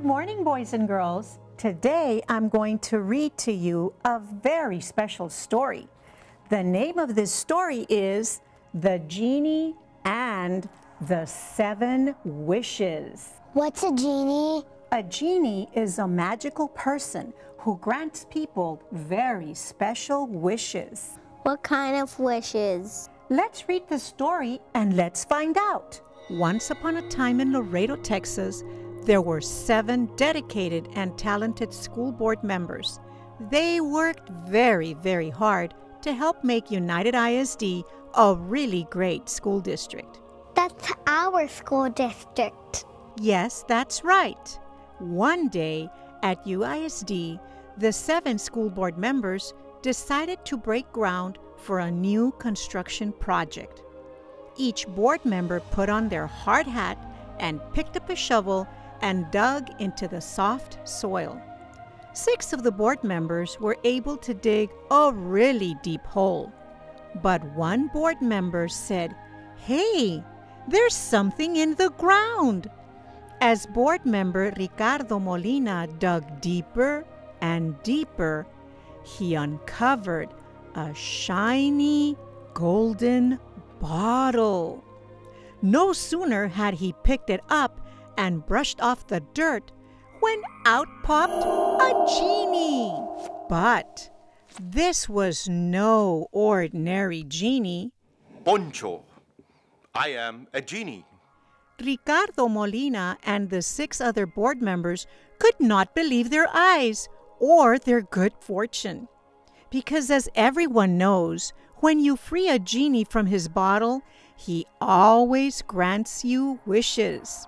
Good morning, boys and girls. Today I'm going to read to you a very special story. The name of this story is The Genie and the Seven Wishes. What's a genie? A genie is a magical person who grants people very special wishes. What kind of wishes? Let's read the story and let's find out. Once upon a time in Laredo, Texas, there were seven dedicated and talented school board members. They worked very, very hard to help make United ISD a really great school district. That's our school district. Yes, that's right. One day at UISD, the seven school board members decided to break ground for a new construction project. Each board member put on their hard hat and picked up a shovel and dug into the soft soil. Six of the board members were able to dig a really deep hole. But one board member said, Hey, there's something in the ground. As board member Ricardo Molina dug deeper and deeper, he uncovered a shiny golden bottle. No sooner had he picked it up and brushed off the dirt when out popped a genie. But this was no ordinary genie. Poncho, I am a genie. Ricardo Molina and the six other board members could not believe their eyes or their good fortune. Because, as everyone knows, when you free a genie from his bottle, he always grants you wishes.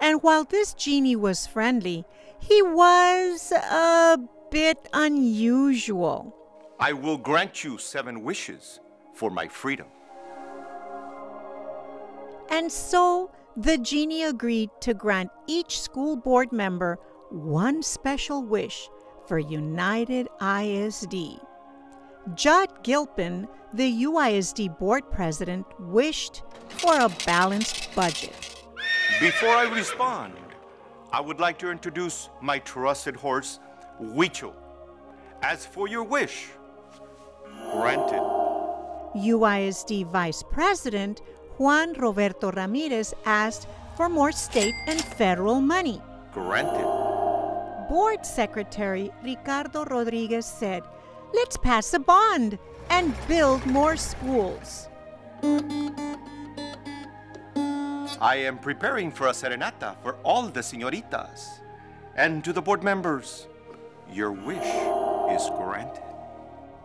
And while this genie was friendly, he was a bit unusual. I will grant you seven wishes for my freedom. And so the genie agreed to grant each school board member one special wish for United ISD. Judd Gilpin, the UISD board president, wished for a balanced budget. Before I respond, I would like to introduce my trusted horse, Huicho. As for your wish, granted. UISD Vice President Juan Roberto Ramirez asked for more state and federal money. Granted. Board Secretary Ricardo Rodriguez said, Let's pass a bond and build more schools. I am preparing for a serenata for all the señoritas. And to the board members, your wish is granted.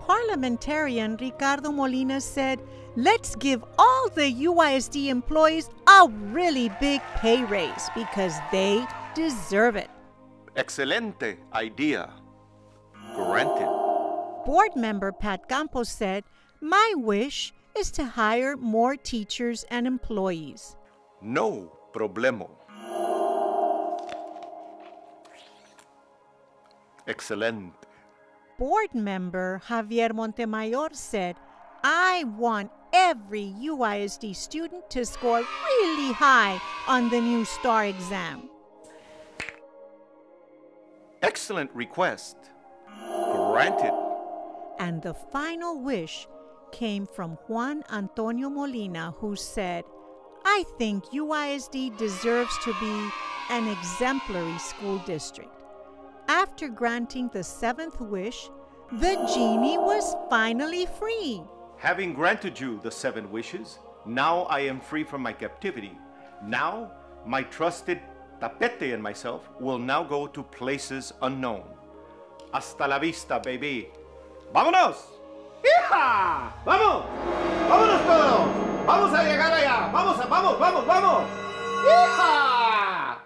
Parliamentarian Ricardo Molina said, Let's give all the UISD employees a really big pay raise because they deserve it. Excelente idea. Granted. Board member Pat Campos said, My wish is to hire more teachers and employees. No problemo. Excellent. Board member Javier Montemayor said, I want every UISD student to score really high on the new STAAR exam. Excellent request. Granted. And the final wish came from Juan Antonio Molina, who said, I think UISD deserves to be an exemplary school district. After granting the seventh wish, the genie was finally free. Having granted you the seven wishes, now I am free from my captivity. Now, my trusted Tapete and myself will now go to places unknown. Hasta la vista, baby. ¡Vámonos! ¡Hija! ¡Vamos! ¡Vámonos todos! ¡Vamos a llegar allá! ¡Vamos, vamos, vamos, vamos! ¡Hija!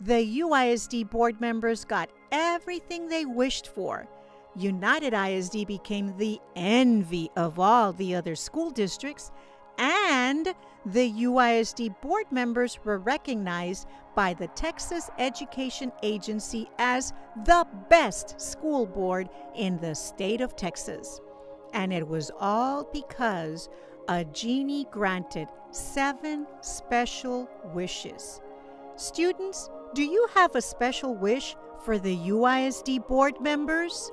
The UISD board members got everything they wished for. United ISD became the envy of all the other school districts, And the UISD board members were recognized by the Texas Education Agency as the best school board in the state of Texas. And it was all because a genie granted seven special wishes. Students, do you have a special wish for the UISD board members?